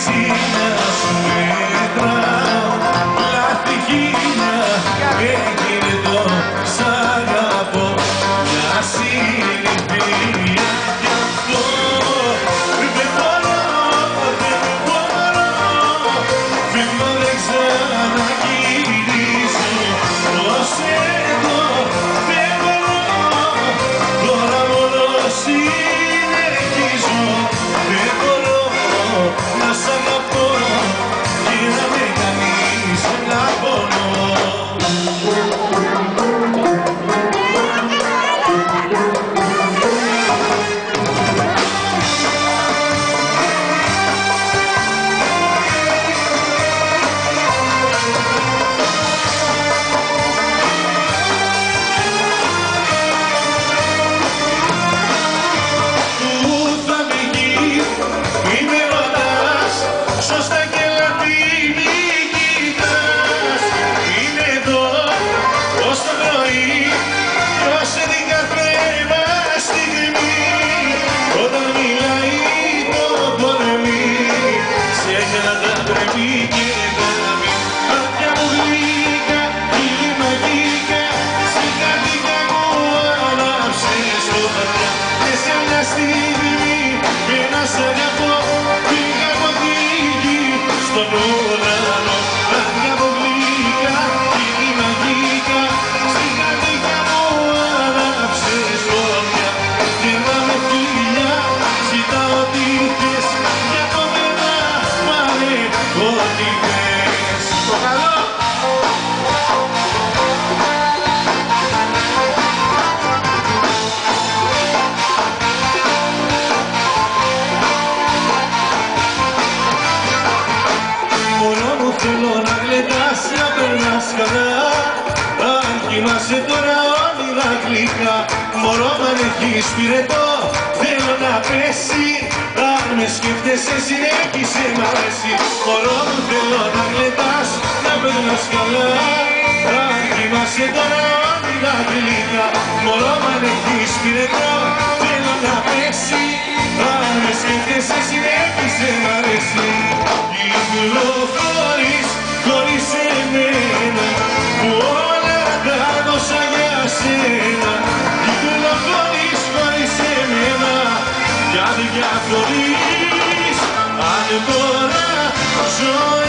See now. στιγμή και να σε αγαπώ πήγα στον ουρανό Πήγα από γλυκά. Πήγη μαγικά στην καρδιά μου άναψες φωτιά και να με για το μένα πάλι Θυμάσαι τώρα όνειρα γλυκά. Μωρό να έχεις πυρετό Θέλω να πέσει. Αν με σκέφτεσαι συνέχισε μ' αρέσει. Μωρό μου θέλω να γλεντάς Να περνάς καλά. Αν θυμάσαι τώρα όνειρα γλυκά. Μωρό να έχεις πυρετό Θέλω να πέσει. Αν με σκέφτεσαι συνέχισε μ' αρέσει Κυκλοφορείς χωρίς εμένα σένα. Κυκλοφορείς χωρίς εμένα κι αν διαφορείς αν τώρα ζω